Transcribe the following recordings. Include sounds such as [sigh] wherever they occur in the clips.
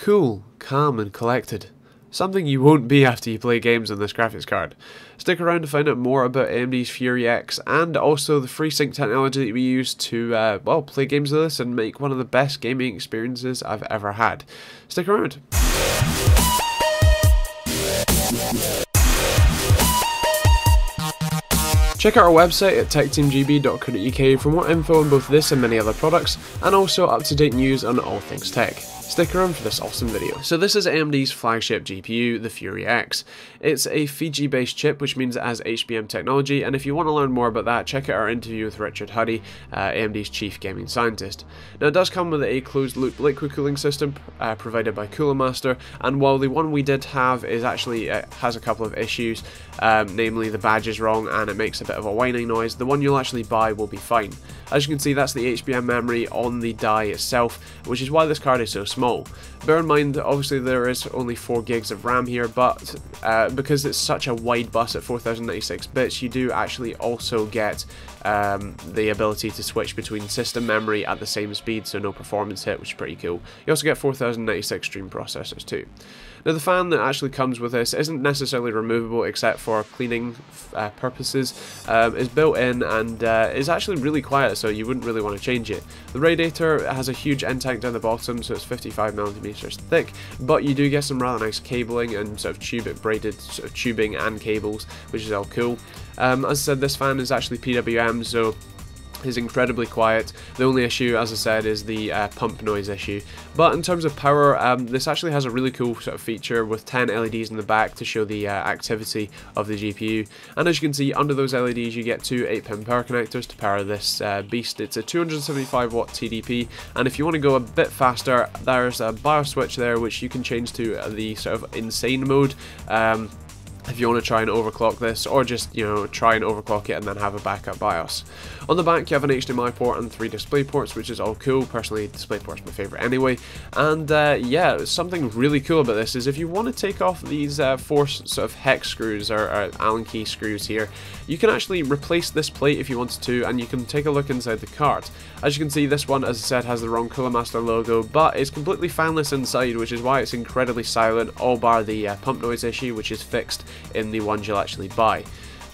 cool, calm and collected. Something you won't be after you play games on this graphics card. Stick around to find out more about AMD's Fury X and also the FreeSync technology that we use to, uh, well, play games with this and make one of the best gaming experiences I've ever had. Stick around. Check out our website at techteamgb.co.uk for more info on both this and many other products, and also up to date news on all things tech. Stick around for this awesome video. So this is AMD's flagship GPU, the Fury X. It's a Fiji based chip which means it has HBM technology and if you want to learn more about that check out our interview with Richard Huddy, uh, AMD's chief gaming scientist. Now it does come with a closed loop liquid cooling system uh, provided by Cooler Master and while the one we did have is actually uh, has a couple of issues, um, namely the badge is wrong and it makes a bit of a whining noise, the one you'll actually buy will be fine. As you can see that's the HBM memory on the die itself which is why this card is so small small. Bear in mind that obviously there is only 4 gigs of RAM here, but uh, because it's such a wide bus at 4096 bits, you do actually also get um, the ability to switch between system memory at the same speed, so no performance hit, which is pretty cool. You also get 4096 stream processors too. Now the fan that actually comes with this isn't necessarily removable except for cleaning uh, purposes, um, built in and uh, is actually really quiet so you wouldn't really want to change it. The radiator has a huge intake down the bottom so it's 50 5mm thick, but you do get some rather nice cabling and sort of tube braided sort of tubing and cables, which is all cool. Um, as I said, this fan is actually PWM, so is incredibly quiet. The only issue, as I said, is the uh, pump noise issue. But in terms of power, um, this actually has a really cool sort of feature with 10 LEDs in the back to show the uh, activity of the GPU. And as you can see, under those LEDs you get two 8-pin power connectors to power this uh, beast. It's a 275 watt TDP, and if you want to go a bit faster, there's a BIOS switch there which you can change to the sort of insane mode. Um, if you want to try and overclock this or just you know try and overclock it and then have a backup BIOS. On the back you have an HDMI port and three display ports which is all cool, personally DisplayPort's my favourite anyway and uh, yeah something really cool about this is if you want to take off these uh, four sort of hex screws or, or Allen key screws here you can actually replace this plate if you wanted to and you can take a look inside the cart. As you can see this one as I said has the wrong Cooler Master logo but it's completely fanless inside which is why it's incredibly silent all bar the uh, pump noise issue which is fixed in the ones you'll actually buy.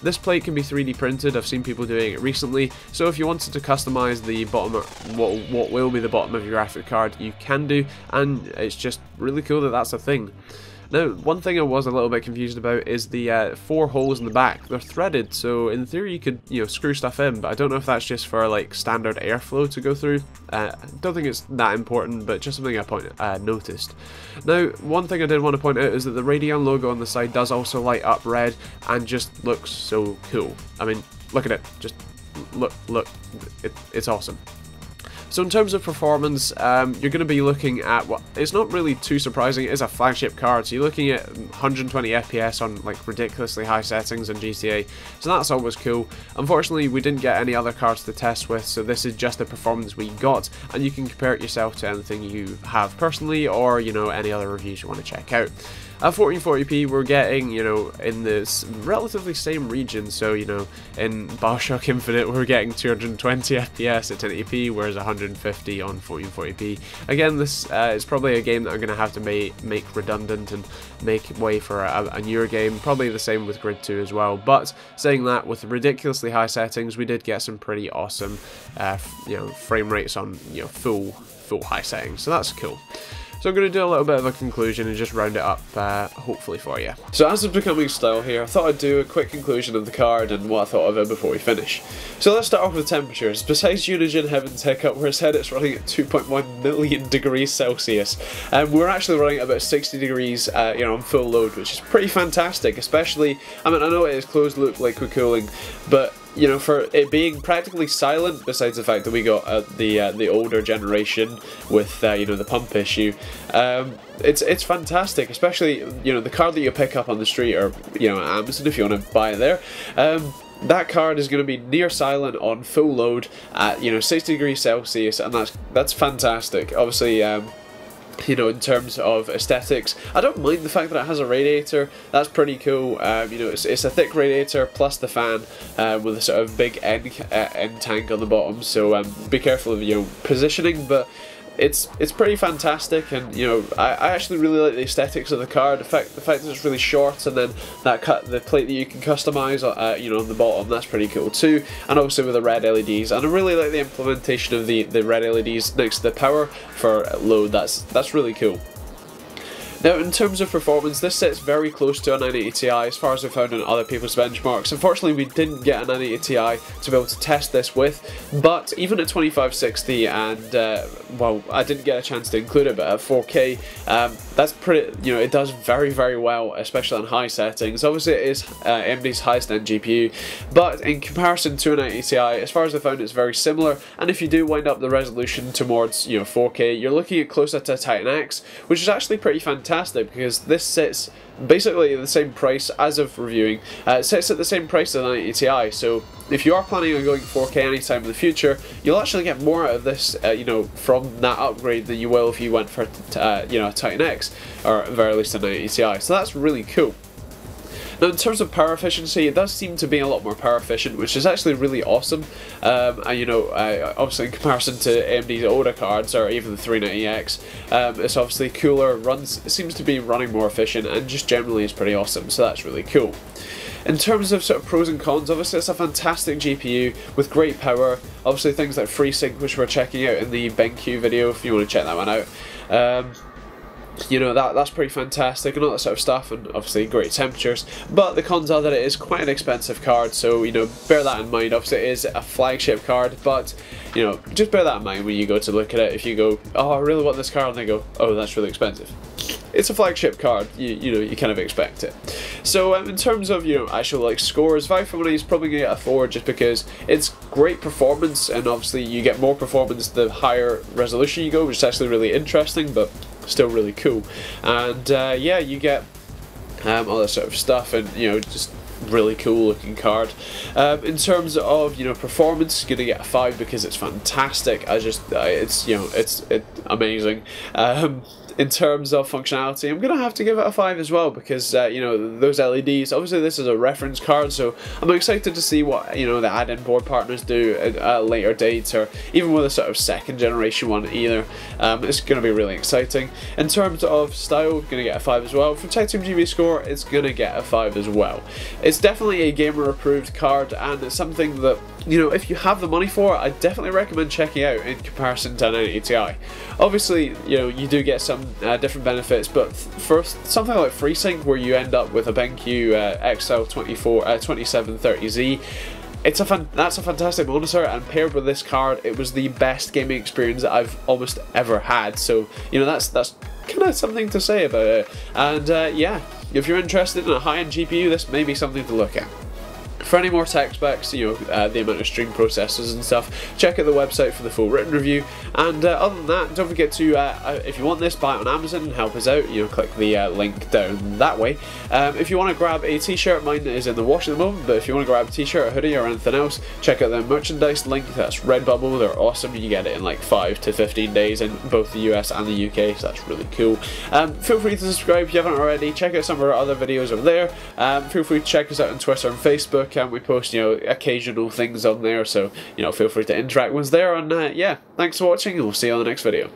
This plate can be 3D printed, I've seen people doing it recently, so if you wanted to customize the bottom, what, what will be the bottom of your graphic card, you can do, and it's just really cool that that's a thing. Now, one thing I was a little bit confused about is the uh, four holes in the back. They're threaded, so in theory you could, you know, screw stuff in, but I don't know if that's just for, like, standard airflow to go through. Uh, don't think it's that important, but just something I point, uh, noticed. Now, one thing I did want to point out is that the Radeon logo on the side does also light up red and just looks so cool. I mean, look at it. Just look, look. It, it's awesome. So in terms of performance, um, you're going to be looking at what it's not really too surprising. It is a flagship card, so you're looking at 120 FPS on like ridiculously high settings on GTA. So that's always cool. Unfortunately, we didn't get any other cards to test with, so this is just the performance we got, and you can compare it yourself to anything you have personally, or you know any other reviews you want to check out. At 1440p, we're getting, you know, in this relatively same region, so, you know, in Bioshock Infinite, [laughs] we're getting 220 FPS at 1080p, whereas 150 on 1440p. Again, this uh, is probably a game that I'm going to have to ma make redundant and make way for a, a, newer game, probably the same with Grid 2 as well, but saying that, with ridiculously high settings, we did get some pretty awesome, uh, you know, frame rates on, you know, full, full high settings, so that's cool. So I'm going to do a little bit of a conclusion and just round it up, uh, hopefully for you. So as is becoming style here, I thought I'd do a quick conclusion of the card and what I thought of it before we finish. So let's start off with temperatures. Besides Unigine Heaven's Hiccup, where it said it's running at 2.1 million degrees Celsius, and um, we're actually running at about 60 degrees, uh, you know, on full load, which is pretty fantastic, especially, I mean, I know it is closed loop liquid cooling, but you know, for it being practically silent, besides the fact that we got uh, the uh, the older generation with uh, you know the pump issue, um, it's it's fantastic. Especially you know the card that you pick up on the street or you know Amazon if you want to buy it there. Um, that card is going to be near silent on full load at you know 60 degrees Celsius, and that's that's fantastic. Obviously. Um, you know, in terms of aesthetics. I don't mind the fact that it has a radiator. That's pretty cool. Um, you know, it's, it's a thick radiator plus the fan uh, with a sort of big end, uh, end tank on the bottom. So um, be careful of your positioning. But it's it's pretty fantastic, and you know I, I actually really like the aesthetics of the card. The fact the fact that it's really short, and then that cut the plate that you can customize, uh, you know, on the bottom, that's pretty cool too. And also with the red LEDs, and I really like the implementation of the the red LEDs next to the power for load. That's that's really cool. Now, in terms of performance, this sits very close to a 980 Ti as far as we found in other people's benchmarks. Unfortunately, we didn't get a 980 Ti to be able to test this with, but even at 2560 and, uh, well, I didn't get a chance to include it, but at 4K, um, that's pretty, you know, it does very, very well, especially on high settings. Obviously, it is uh, AMD's highest end GPU, but in comparison to a 980 Ti, as far as I've found, it's very similar, and if you do wind up the resolution towards, you know, 4K, you're looking at closer to a Titan X, which is actually pretty fantastic fantastic because this sits basically the same price as of reviewing. Uh, it sits at the same price as an 980 Ti, so if you are planning on going 4K anytime in the future, you'll actually get more out of this, uh, you know, from that upgrade than you will if you went for, uh, you know, a Titan X or at very least a 980 Ti. So that's really cool. Now in terms of power efficiency, it does seem to be a lot more power efficient, which is actually really awesome. Um, and you know, obviously in comparison to AMD's older cards or even the 390X, um, it's obviously cooler, runs, seems to be running more efficient, and just generally is pretty awesome. So that's really cool. In terms of sort of pros and cons, obviously it's a fantastic GPU with great power. Obviously things like FreeSync, which we're checking out in the BenQ video if you want to check that one out. Um, you know that that's pretty fantastic and all that sort of stuff and obviously great temperatures. But the cons are that it is quite an expensive card so you know bear that in mind. Obviously it is a flagship card but you know just bear that in mind when you go to look at it. If you go oh I really want this card and they go oh that's really expensive. It's a flagship card you, you know you kind of expect it. So um, in terms of you know actual like scores Vive is probably gonna get a 4 just because it's great performance and obviously you get more performance the higher resolution you go which is actually really interesting but still really cool. And uh, yeah, you get um, all that sort of stuff, and you know, just really cool looking card. Um, in terms of you know performance, gonna get a five because it's fantastic. I just uh, it's you know it's it amazing. Um, in terms of functionality, I'm gonna have to give it a five as well because uh, you know those LEDs. Obviously, this is a reference card, so I'm excited to see what you know the add-in board partners do at a later date, or even with a sort of second generation one either. Um, it's gonna be really exciting. In terms of style, gonna get a five as well. For TechteamGB score, it's gonna get a five as well. It's definitely a gamer-approved card, and it's something that you know, if you have the money for it, I definitely recommend checking out in comparison to an 980 Ti. Obviously, you know, you do get some uh, different benefits, but for something like FreeSync, where you end up with a BenQ uh, XL24 uh, 2730Z, it's a that's a fantastic monitor and paired with this card it was the best gaming experience that I've almost ever had. So you know that's that's kind of something to say about it. And uh, yeah if you're interested in a high-end GPU this may be something to look at for any more specs, you know, uh, the amount of stream processors and stuff, check out the website for the full written review. And uh, other than that, don't forget to, uh, uh if you want this, buy it on Amazon and help us out. You know, click the uh, link down that way. Um, if you want to grab a t-shirt, mine is in the wash at the moment, but if you want to grab a t-shirt, a hoodie, or anything else, check out their merchandise link. That's Redbubble. They're awesome. You get it in like 5 to 15 days in both the US and the UK, so that's really cool. Um, feel free to subscribe if you haven't already. Check out some of our other videos over there. Um, feel free to check us out on Twitter and Facebook we post you know occasional things on there so you know feel free to interact with there and uh, yeah thanks for watching and we'll see you on the next video